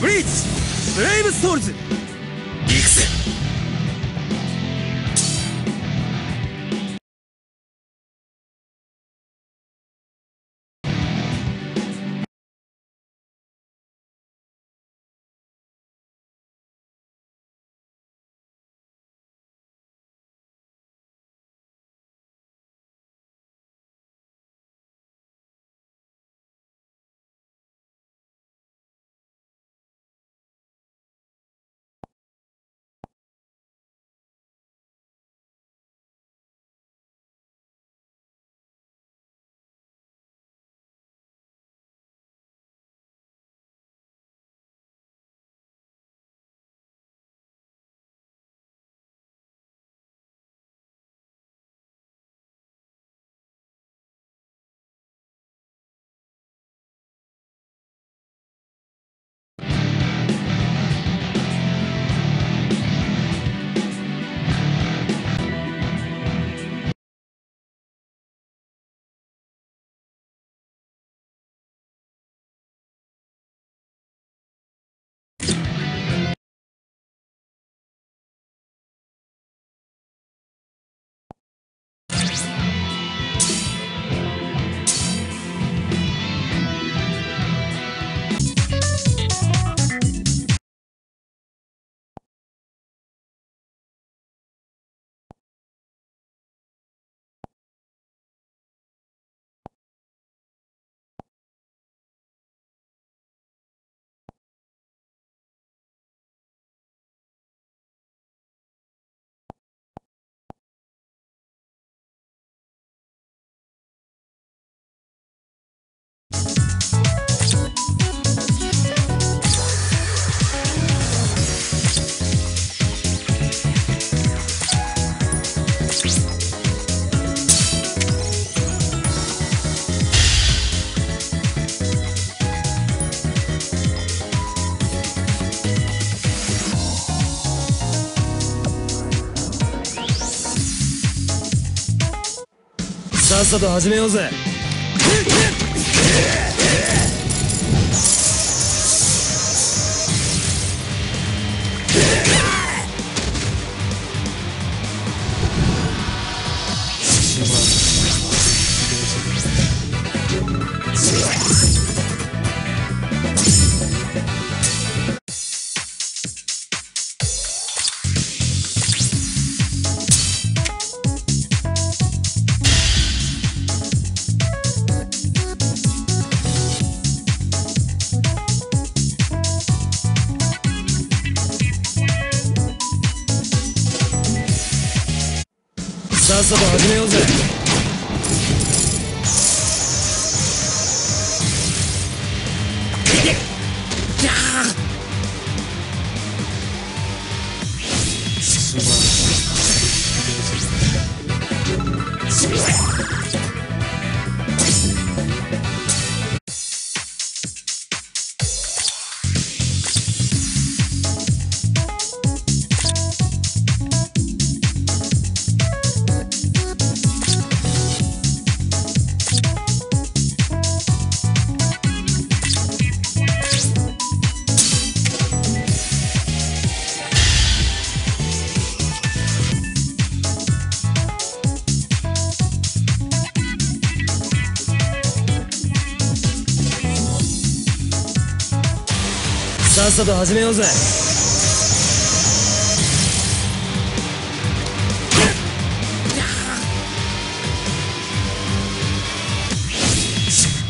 ブリーチブレイブストールズ。行くぜっさと始めようぜ。さっさと始めようぜ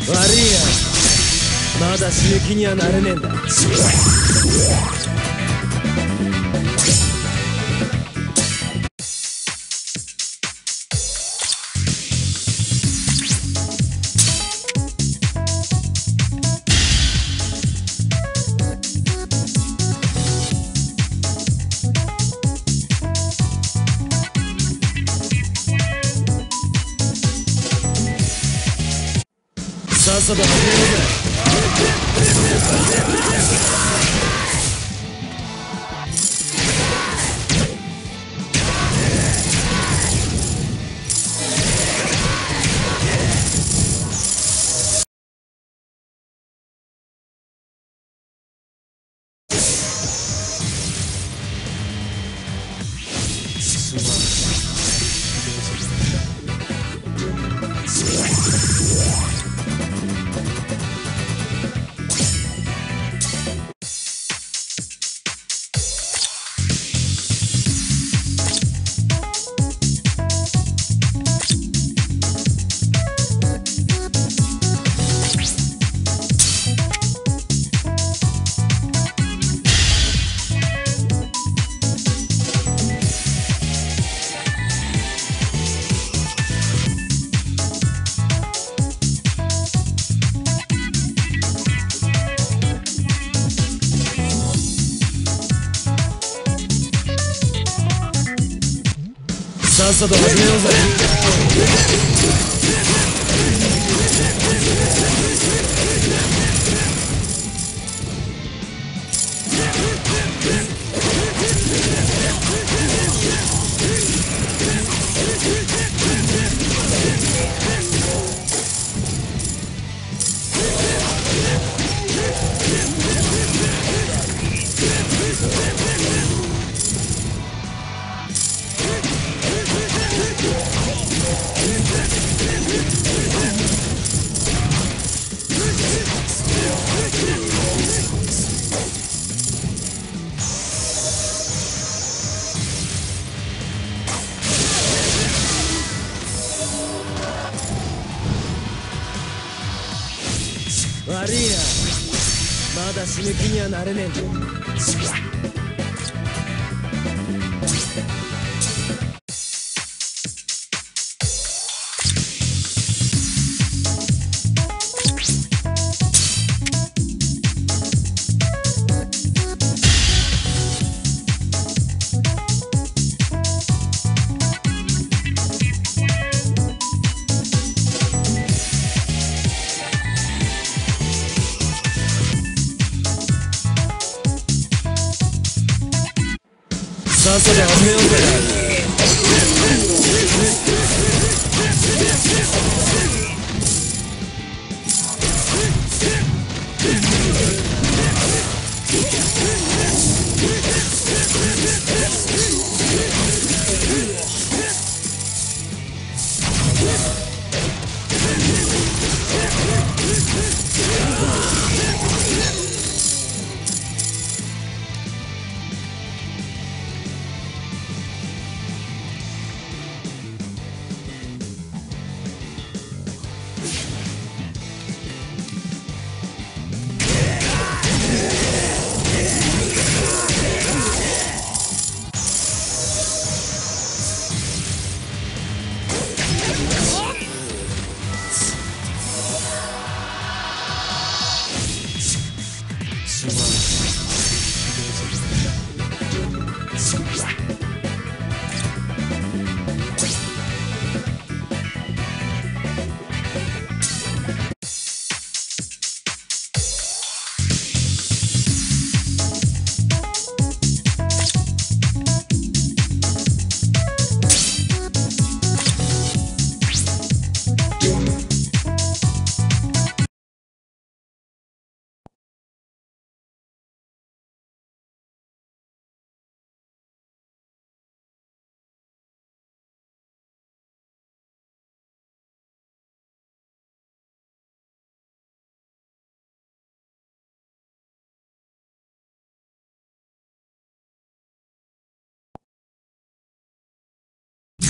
悪いなまだ刺激にはなれねえんだささっさと始めようぜ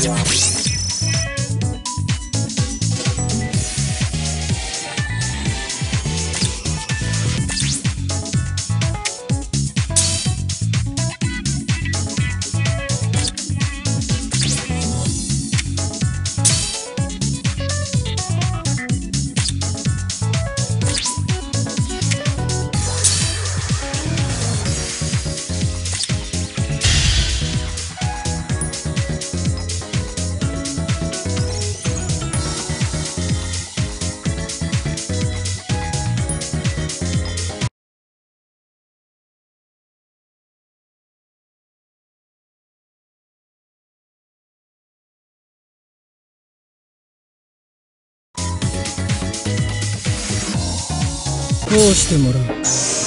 Bisous. こうしてもらう。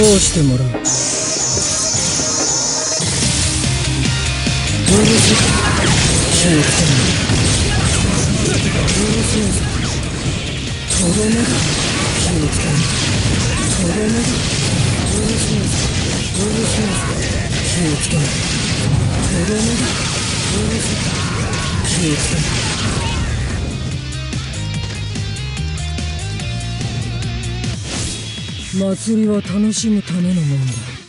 通してもらう。うるせ気をつけろうるせえぞとどめだ気をつけろとどめだうるせえぞうるせえぞ気をつけろとどめだうるせえ祭りは楽しむためのもんだ。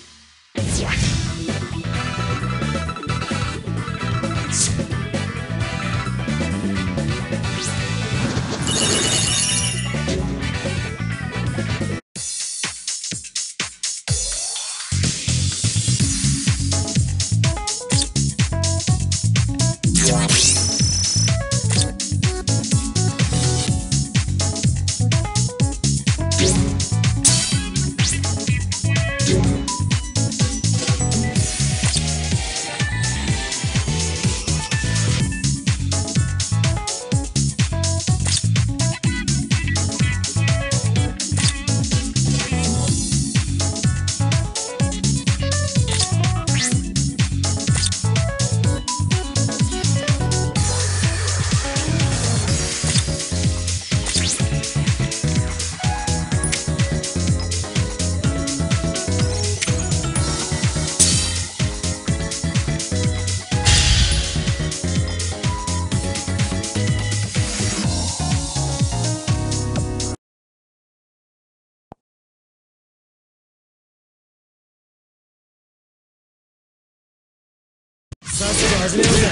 さっ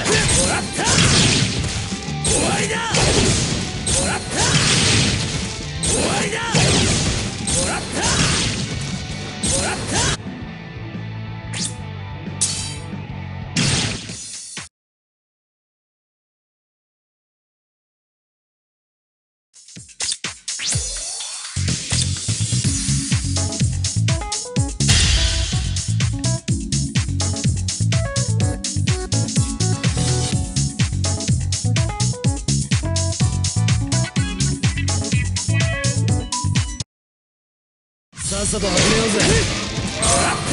さっさと始めようぜ。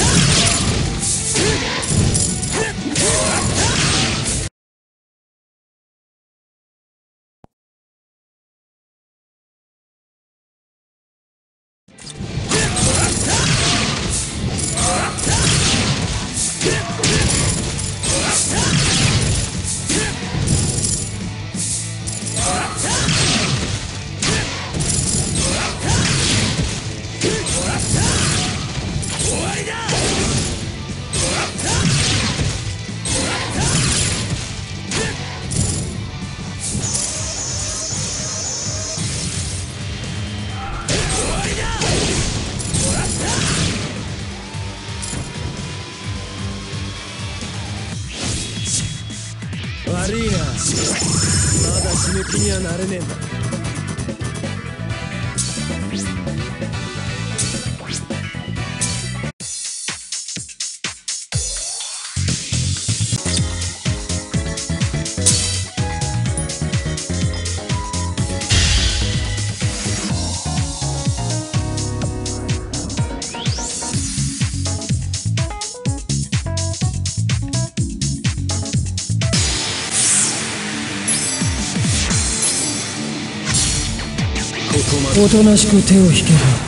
はなれねえんだおとなしく手を引けば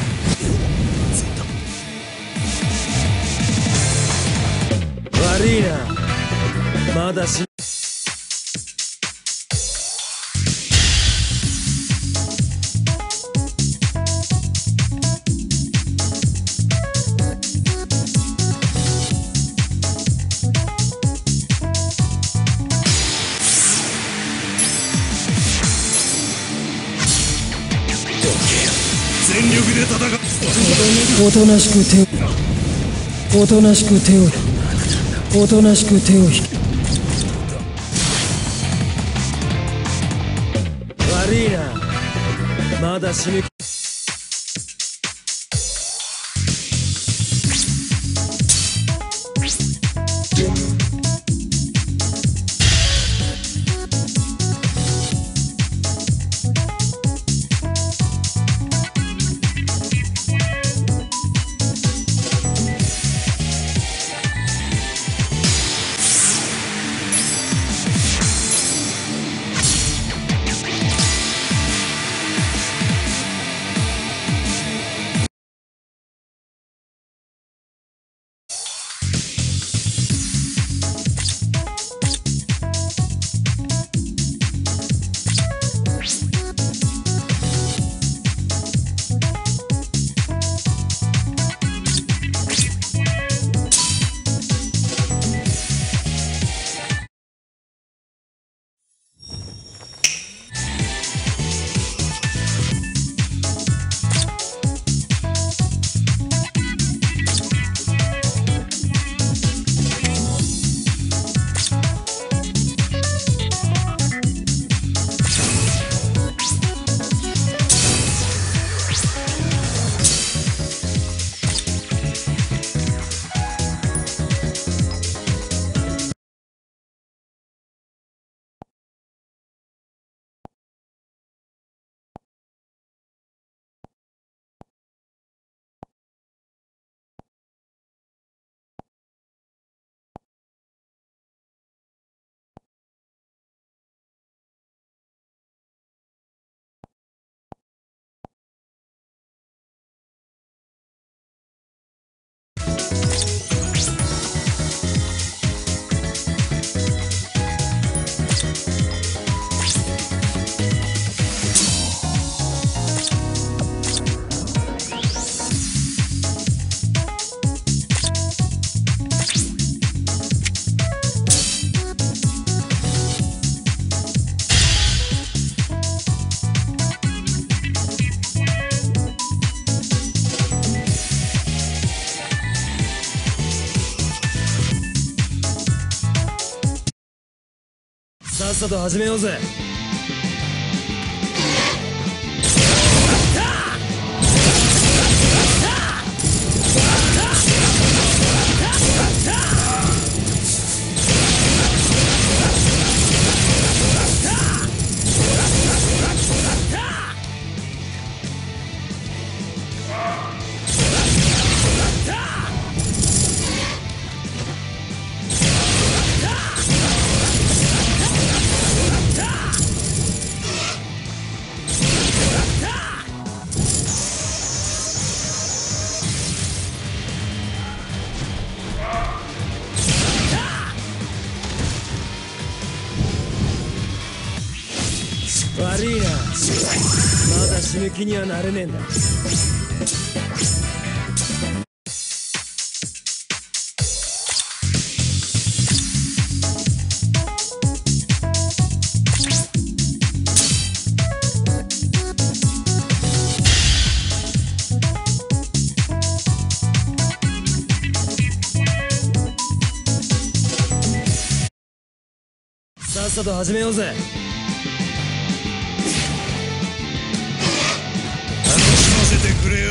となしく手をおとなしく手をおとなしく手を引く悪いな。まだ死ぬさっさと始めようぜ。悪いな。まだ死ぬ気にはなれねえんだ。さっさと始めようぜ。てくれよ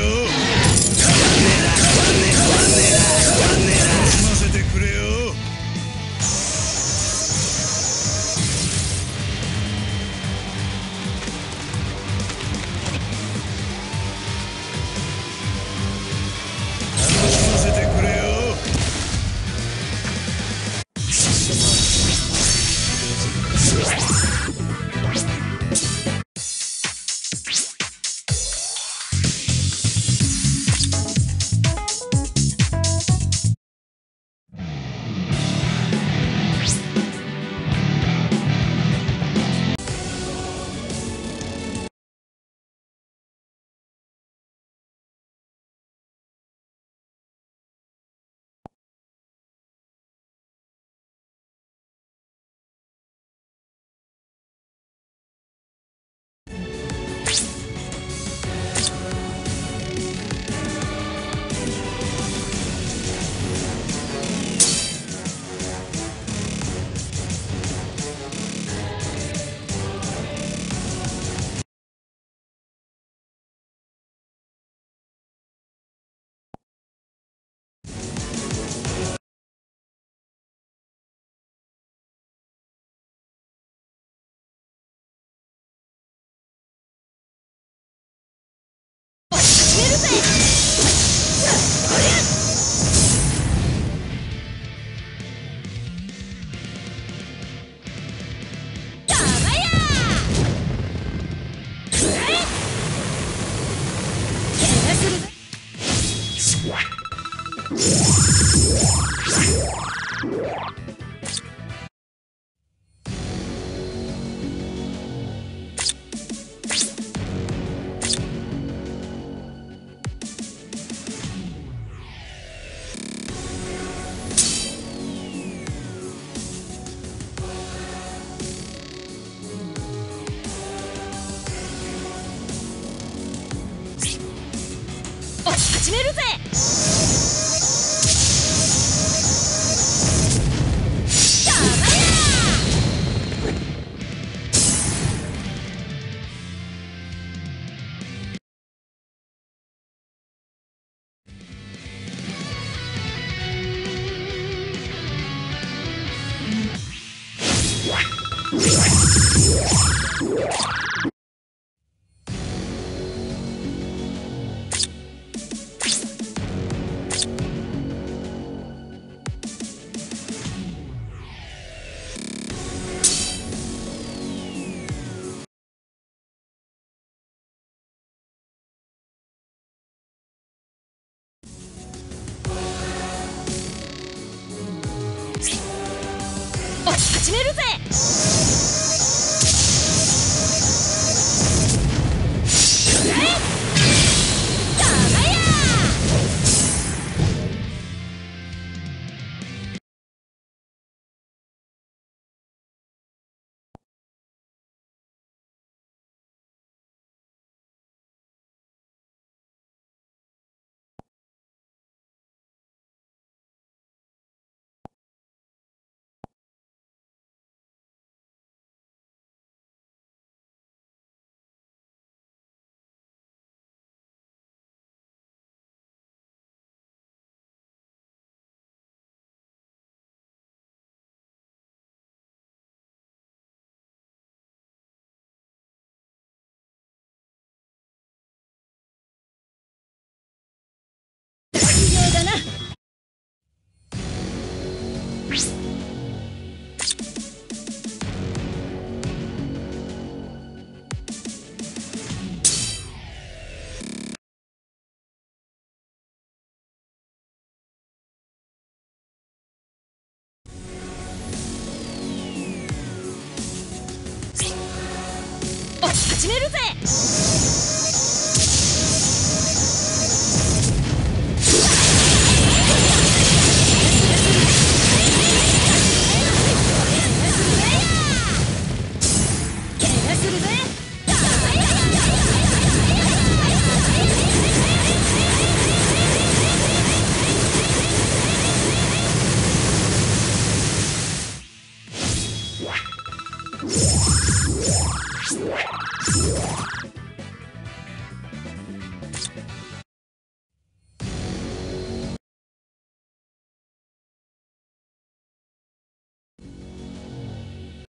めるぜ。